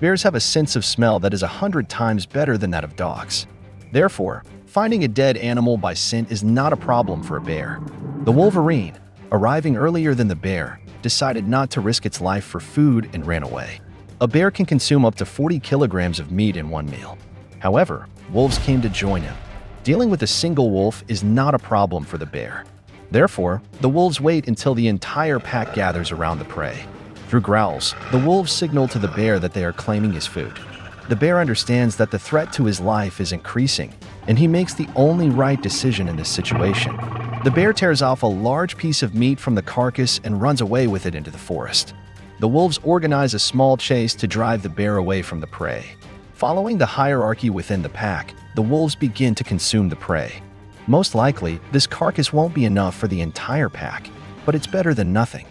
Bears have a sense of smell that is a hundred times better than that of dogs. Therefore, finding a dead animal by scent is not a problem for a bear. The wolverine, arriving earlier than the bear, decided not to risk its life for food and ran away. A bear can consume up to 40 kilograms of meat in one meal. However, wolves came to join him. Dealing with a single wolf is not a problem for the bear. Therefore, the wolves wait until the entire pack gathers around the prey. Through growls, the wolves signal to the bear that they are claiming his food. The bear understands that the threat to his life is increasing, and he makes the only right decision in this situation. The bear tears off a large piece of meat from the carcass and runs away with it into the forest. The wolves organize a small chase to drive the bear away from the prey. Following the hierarchy within the pack, the wolves begin to consume the prey. Most likely, this carcass won't be enough for the entire pack, but it's better than nothing.